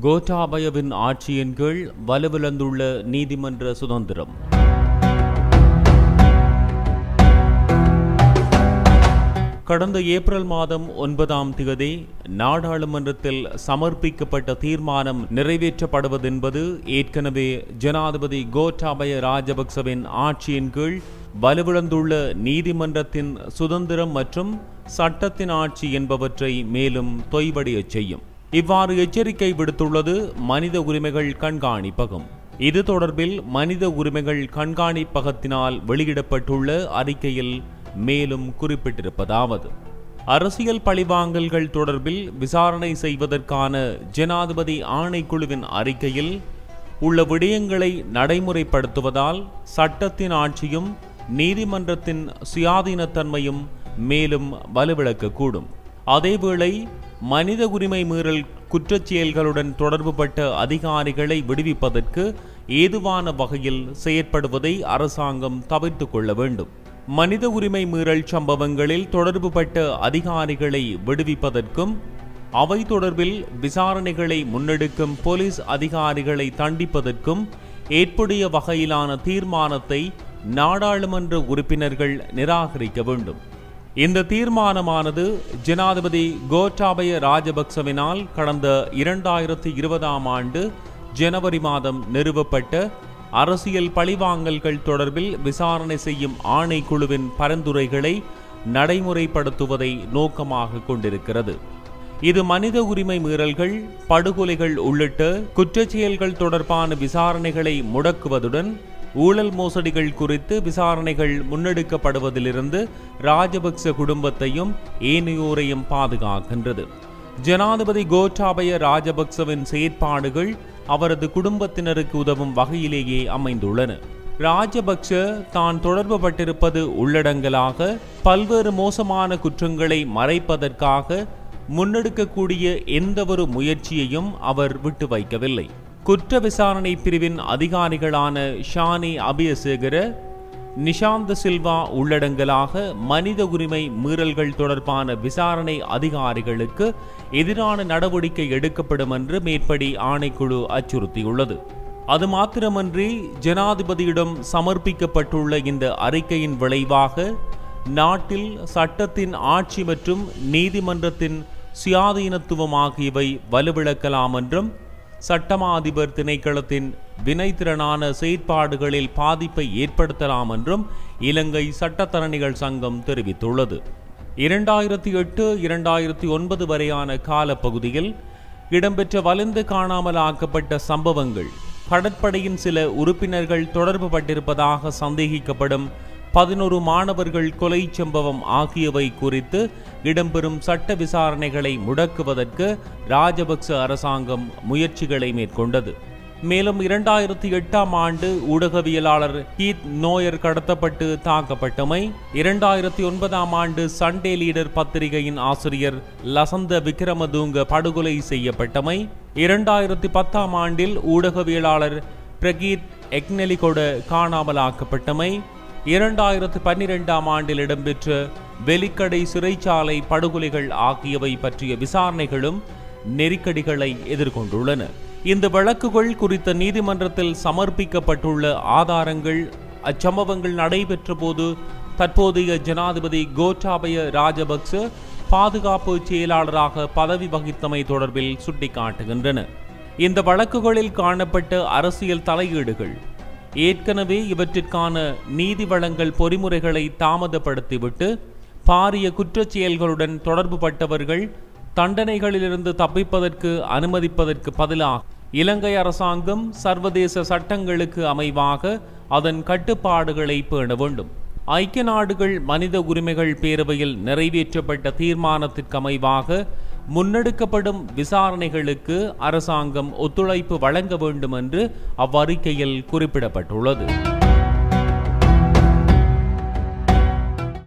கோட்டாபயவின் ஆட்சியின் கீழ் வலுவிழந்துள்ள நீதிமன்ற சுதந்திரம். கடந்த ஏப்ரல் மாதம் ஒன்பதாம் தேதி நாடாளுமன்றத்தில் சமர்ப்பிக்கப்பட்ட தீர்மானம் நிறைவேற்றப்படுவதென்பது ஏற்கனவே ஜனாதிபதி கோட்டாபய ராஜபக்சவின் ஆட்சியின் கீழ் வலுவிழந்துள்ள நீதிமன்றத்தின் சுதந்திரம் மற்றும் சட்டத்தின் ஆட்சி என்பவற்றை மேலும் தொய்வடையச் செய்யும். இவ்வாறு எச்சரிக்கை விடுத்துள்ளது மனித உரிமைகள் கண்காணிப்பகம். இது தொடர்பில் மனித உரிமைகள் கண்காணிப்பகத்தினால் வெளியிடப்பட்டுள்ள அறிக்கையில் மேலும் குறிப்பிட்டிருப்பதாவது. அரசியல் பழிவாங்கல்கள் தொடர்பில் விசாரணை செய்வதற்கான ஜனாதிபதி ஆணைக்குழுவின் அறிக்கையில் உள்ள விடயங்களை நடைமுறைப்படுத்துவதால் சட்டத்தின் ஆட்சியும் நீதிமன்றத்தின் சுயாதீனத்தன்மையும் மேலும் வலுவிழக்கக்கூடும். அதேவேளை மனித உரிமை மீறல் குற்றச்செயல்களுடன் தொடர்புபட்ட அதிகாரிகளை விடுவிப்பதற்கு ஏதுவான வகையில் செயற்படுவதை அரசாங்கம் தவிர்த்து கொள்ள வேண்டும். மனித உரிமை மீறல் சம்பவங்களில் தொடர்புபட்ட அதிகாரிகளை விடுவிப்பதற்கும் அவை தொடர்பில் விசாரணைகளை முன்னெடுக்கும் போலீஸ் அதிகாரிகளை தண்டிப்பதற்கும் ஏற்புடைய வகையிலான தீர்மானத்தை நாடாளுமன்ற உறுப்பினர்கள் நிராகரிக்க வேண்டும். இந்த தீர்மானமானது ஜனாதிபதி கோட்டாபய ராஜபக்சவினால் கடந்த இரண்டாயிரத்தி இருபதாம் ஆண்டு ஜனவரி மாதம் நிறுவப்பட்ட அரசியல் பழிவாங்கல்கள் தொடர்பில் விசாரணை செய்யும் ஆணைக்குழுவின் பரிந்துரைகளை நடைமுறைப்படுத்துவதை நோக்கமாக கொண்டிருக்கிறது. இது மனித உரிமை மீறல்கள் படுகொலைகள் உள்ளிட்ட குற்றச்செயல்கள் தொடர்பான விசாரணைகளை முடக்குவதுடன் ஊழல் மோசடிகள் குறித்து விசாரணைகள் முன்னெடுக்கப்படுவதிலிருந்து ராஜபக்ச குடும்பத்தையும் ஏனையோரையும் பாதுகாக்கின்றது. ஜனாதிபதி கோட்டாபய ராஜபக்சவின் செயற்பாடுகள் அவரது குடும்பத்தினருக்கு உதவும் வகையிலேயே அமைந்துள்ளன. ராஜபக்ச தான் தொடர்புபட்டிருப்பது உள்ளடங்கலாக பல்வேறு மோசமான குற்றங்களை மறைப்பதற்காக முன்னெடுக்கக்கூடிய எந்தவொரு முயற்சியையும் அவர் விட்டு வைக்கவில்லை குற்ற விசாரணை பிரிவின் அதிகாரிகளான ஷானி அபியசேகர நிஷாந்த சில்வா உள்ளடங்கலாக மனித உரிமை மீறல்கள் தொடர்பான விசாரணை அதிகாரிகளுக்கு எதிரான நடவடிக்கை எடுக்கப்படும் என்று மேற்படி ஆணைக்குழு அச்சுறுத்தியுள்ளது. அது மாத்திரமன்றி ஜனாதிபதியிடம் சமர்ப்பிக்கப்பட்டுள்ள இந்த அறிக்கையின் விளைவாக நாட்டில் சட்டத்தின் ஆட்சி மற்றும் நீதிமன்றத்தின் சுயாதீனத்துவம் ஆகியவை வலுவிழக்கலாம் என்றும் சட்டமா அதிபர் திணைக்களத்தின் வினைத்திறனான செயற்பாடுகளில் பாதிப்பை ஏற்படுத்தலாம் என்றும் இலங்கை சட்டத்தரணிகள் சங்கம் தெரிவித்துள்ளது. இரண்டாயிரத்தி எட்டு இரண்டாயிரத்தி ஒன்பது வரையான காலப்பகுதியில் இடம்பெற்ற வலிந்து காணாமல் ஆக்கப்பட்ட சம்பவங்கள் கடற்படையின் சில உறுப்பினர்கள் தொடர்பு பட்டிருப்பதாக சந்தேகிக்கப்படும் பதினொரு மாணவர்கள் கொலை சம்பவம் ஆகியவை குறித்து இடம்பெறும் சட்ட விசாரணைகளை முடக்குவதற்கு ராஜபக்ச அரசாங்கம் முயற்சிகளை மேற்கொண்டது. மேலும் இரண்டாயிரத்தி எட்டாம் ஆண்டு ஊடகவியலாளர் கீத் நோயர் கடத்தப்பட்டு தாக்கப்பட்டமை இரண்டாயிரத்தி ஒன்பதாம் ஆண்டு சண்டே லீடர் பத்திரிகையின் ஆசிரியர் லசந்த விக்ரமதுங்க படுகொலை செய்யப்பட்டமை இரண்டாயிரத்தி பத்தாம் ஆண்டில் ஊடகவியலாளர் பிரகீத் எக்னெலிகொட காணாமலாக்கப்பட்டமை இரண்டாயிரத்து பன்னிரெண்டாம் ஆண்டில் இடம்பெற்ற வெலிக்கடை சிறைச்சாலை படுகொலைகள் ஆகியவை பற்றிய விசாரணைகளும் நெருக்கடிகளை எதிர்கொண்டுள்ளன. இந்த வழக்குகள் குறித்த நீதிமன்றத்தில் சமர்ப்பிக்கப்பட்டுள்ள ஆதாரங்கள் அச்சம்பவங்கள் நடைபெற்ற போது தற்போதைய ஜனாதிபதி கோட்டாபய ராஜபக்ச பாதுகாப்பு செயலாளராக பதவி வகித்தமை தொடர்பில் சுட்டிக்காட்டுகின்றன. இந்த வழக்குகளில் காணப்பட்ட அரசியல் தலையீடுகள் ஏற்கனவே இவற்றிற்கான நீதி வழங்கல் பொறிமுறைகளை தாமதப்படுத்திவிட்டு பாரிய குற்றச் செயல்களுடன் தொடர்புபட்டவர்கள் தண்டனைகளிலிருந்து தப்பிப்பதற்கு அனுமதிப்பதற்கு பதிலாக இலங்கை அரசாங்கம் சர்வதேச சட்டங்களுக்கு அமைவாக அதன் கட்டுப்பாடுகளை பேண வேண்டும். ஐக்கிய நாடுகள் மனித உரிமைகள் பேரவையில் நிறைவேற்றப்பட்ட தீர்மானத்திற்கு அமைவாக முன்னெடுக்கப்படும் விசாரணைகளுக்கு அரசாங்கம் ஒத்துழைப்பு வழங்க வேண்டும் என்று அவ்வறிக்கையில் குறிப்பிடப்பட்டுள்ளது.